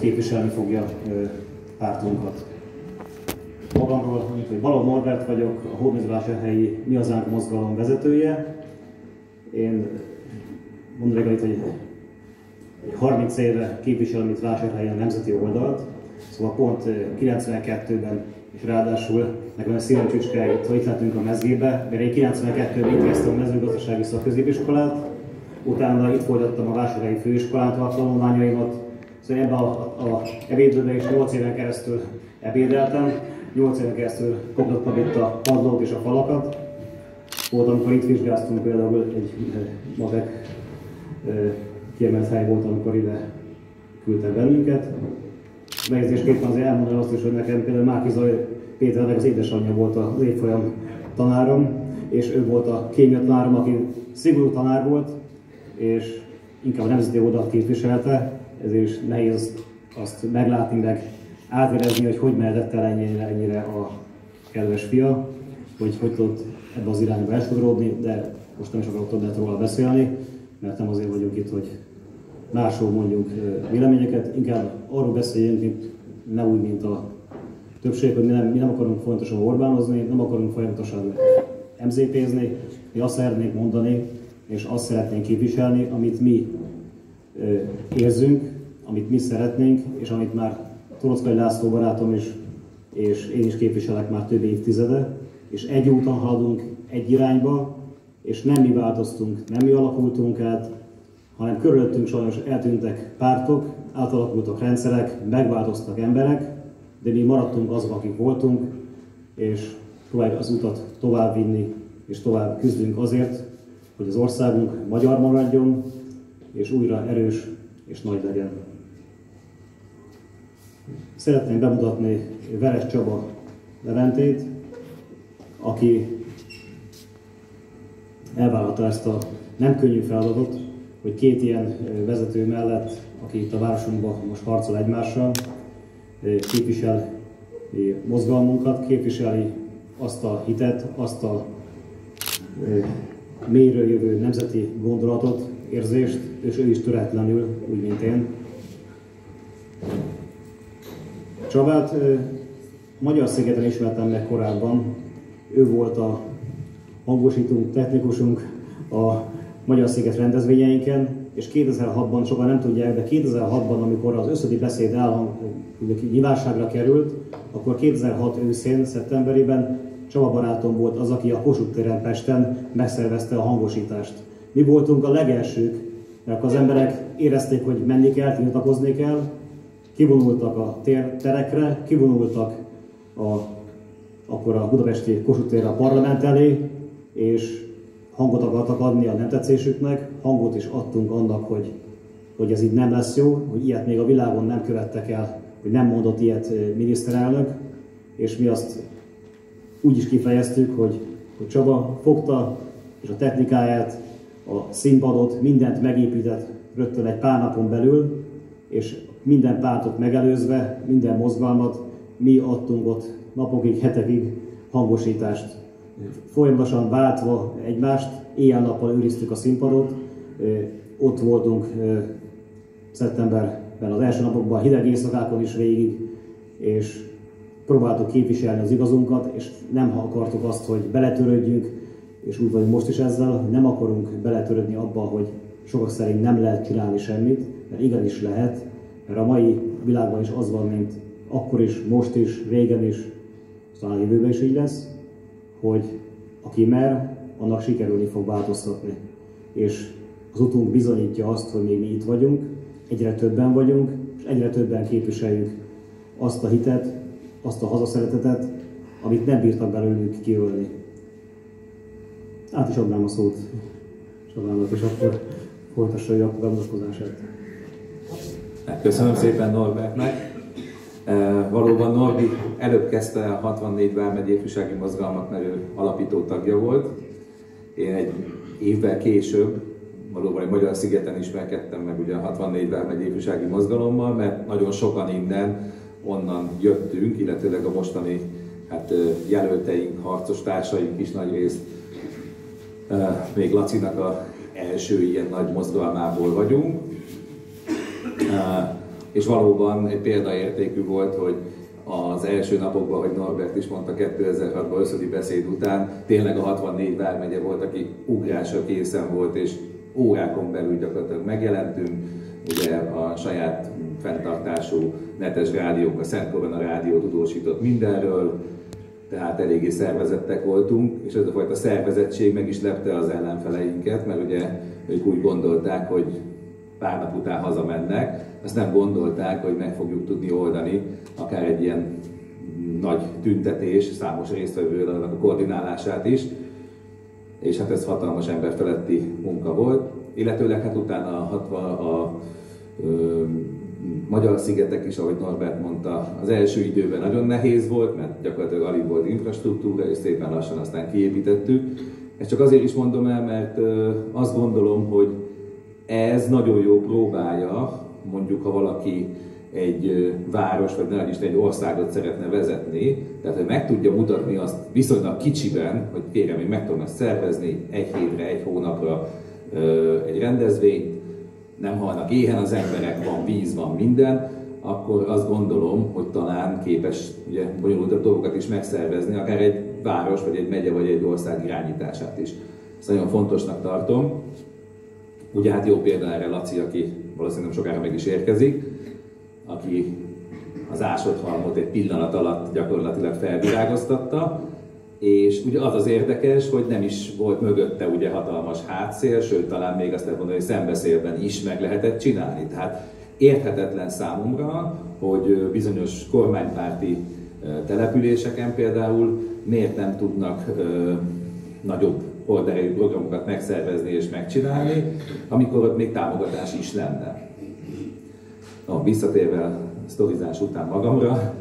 képviselni fogja pártunkat. Magamról, hogy Balog Norbert vagyok, a Hódmezővásárhelyi Mi Hazánk mozgalom vezetője. Én hogy egy 30 éve képviselem itt Vásárhelyen a nemzeti oldalt, szóval pont 92-ben és ráadásul nekem a szívem csücske, itt, lettünk a mezgébe, mert én 92-ben itt kezdtem a mezőgazdasági szakközépiskolát, utána itt folytattam a Vásárhelyi főiskolát a tanulmányaimat, szóval ebben a, a, ebédlőben is 8 éven keresztül ebédeltem, 8 éven keresztül koptattam itt a padlót és a falakat. Volt, amikor itt vizsgáztunk például egy matek kiemelt hely volt, amikor ide küldtek bennünket. Megjegyzésképpen azért elmondom azt is, hogy nekem például Márki Zaj Péternek az édesanyja volt az évfolyam tanárom, és ő volt a kémia tanárom, aki szigorú tanár volt, és inkább a nemzeti oldalt képviselte, ezért is nehéz azt meglátni, meg átverezni, hogy hogy mehetett el ennyire, ennyire a kedves fia, hogy hogy tudott ebbe az irányba elsodródni, de most nem akarok többet róla beszélni, mert nem azért vagyunk itt, hogy másról mondjunk véleményeket, inkább arról beszéljünk, mint ne úgy, mint a többség, hogy mi nem, mi nem akarunk folyamatosan Orbánozni, nem akarunk folyamatosan MZP-zni, mi azt szeretnénk mondani, és azt szeretnénk képviselni, amit mi érzünk, amit mi szeretnénk, és amit már Torockai László barátom is, és én is képviselek már több évtizede, és egy úton haladunk egy irányba, és nem mi változtunk, nem mi alakultunk át, hanem körülöttünk sajnos eltűntek pártok, átalakultak rendszerek, megváltoztak emberek, de mi maradtunk azok, akik voltunk, és próbáljuk az utat tovább vinni, és tovább küzdünk azért, hogy az országunk magyar maradjon, és újra erős és nagy legyen. Szeretném bemutatni Veres Csaba Leventét, aki elvállalta ezt a nem könnyű feladatot, hogy két ilyen vezető mellett, aki itt a városunkban most harcol egymással, képvisel mozgalmunkat, képviseli azt a hitet, azt a mélyről jövő nemzeti gondolatot, érzést, és ő is töretlenül, úgy mint én. Csabát Magyar szigeten ismertem meg korábban. Ő volt a hangosítunk, technikusunk a Magyar Sziget rendezvényeinken, és 2006-ban, sokan nem tudják, de 2006-ban, amikor az összödi beszéd elhang, nyilvánosságra került, akkor 2006 őszén, szeptemberében Csaba barátom volt az, aki a Kossuth téren Pesten megszervezte a hangosítást. Mi voltunk a legelsők, mert az emberek érezték, hogy menni kell, tiltakozni kell, kivonultak a tér, terekre, kivonultak a, akkor a budapesti Kossuth térre a parlament elé, és hangot akartak adni a nem tetszésüknek, hangot is adtunk annak, hogy, hogy ez így nem lesz jó, hogy ilyet még a világon nem követtek el, hogy nem mondott ilyet miniszterelnök, és mi azt úgy is kifejeztük, hogy, hogy Csaba fogta, és a technikáját, a színpadot, mindent megépített rögtön egy pár napon belül, és minden pártot megelőzve, minden mozgalmat mi adtunk ott napokig, hetekig hangosítást. Folyamatosan váltva egymást, éjjel-nappal őriztük a színpadot, ott voltunk szeptemberben az első napokban, hideg éjszakákon is végig, és próbáltuk képviselni az igazunkat, és nem akartuk azt, hogy beletörődjünk, és úgy vagyunk most is ezzel, nem akarunk beletörődni abba, hogy sokak szerint nem lehet csinálni semmit, mert igenis lehet, mert a mai világban is az van, mint akkor is, most is, régen is, talán jövőben is így lesz, hogy aki mer, annak sikerülni fog változtatni. És az utunk bizonyítja azt, hogy még mi itt vagyunk, egyre többen vagyunk, és egyre többen képviseljük azt a hitet, azt a hazaszeretetet, amit nem bírtak belőlük kiölni. Át is adnám a szót Csabának, és akkor folytassa a bemutatkozását. Köszönöm szépen Norbertnek. Valóban Norbi előbb kezdte a 64 Vármegyé Ifjúsági Mozgalmak nevű alapító tagja volt. Én egy évvel később, valóban egy Magyar Szigeten ismerkedtem meg ugye a 64 Vármegyé Ifjúsági Mozgalommal, mert nagyon sokan innen, onnan jöttünk, illetőleg a mostani hát, jelölteink, harcos társaink is nagy részt még Lacinak a első ilyen nagy mozgalmából vagyunk. És valóban egy példaértékű volt, hogy az első napokban, hogy Norbert is mondta 2006-ban összödi beszéd után, tényleg a 64 vármegye volt, aki ugrásra készen volt, és órákon belül gyakorlatilag megjelentünk, ugye a saját fenntartású netes rádiók, a Szent a rádió tudósított mindenről, tehát eléggé szervezettek voltunk, és ez a fajta szervezettség meg is lepte az ellenfeleinket, mert ugye ők úgy gondolták, hogy pár nap után hazamennek, azt nem gondolták, hogy meg fogjuk tudni oldani akár egy ilyen nagy tüntetés, számos résztvevővel a koordinálását is, és hát ez hatalmas emberfeletti munka volt, illetőleg hát utána a, 60, a, a Magyar szigetek is, ahogy Norbert mondta, az első időben nagyon nehéz volt, mert gyakorlatilag alig volt infrastruktúra, és szépen lassan aztán kiépítettük. Ezt csak azért is mondom el, mert azt gondolom, hogy ez nagyon jó próbája, mondjuk ha valaki egy város, vagy ne is egy országot szeretne vezetni, tehát hogy meg tudja mutatni azt viszonylag kicsiben, hogy kérem, én meg tudom ezt szervezni egy hétre, egy hónapra egy rendezvényt, nem halnak éhen az emberek, van víz, van minden, akkor azt gondolom, hogy talán képes ugye, bonyolultabb dolgokat is megszervezni, akár egy város, vagy egy megye, vagy egy ország irányítását is. Ezt nagyon fontosnak tartom. Ugye hát jó példa erre Laci, aki valószínűleg sokára meg is érkezik, aki az ásodhalmot egy pillanat alatt gyakorlatilag felvirágoztatta, és ugye az az érdekes, hogy nem is volt mögötte ugye hatalmas hátszél, sőt talán még azt lehet mondani, hogy szembeszélben is meg lehetett csinálni. Tehát érthetetlen számomra, hogy bizonyos kormánypárti településeken például miért nem tudnak nagyobb horderejű programokat megszervezni és megcsinálni, amikor ott még támogatás is lenne. No, visszatérve a sztorizás után magamra,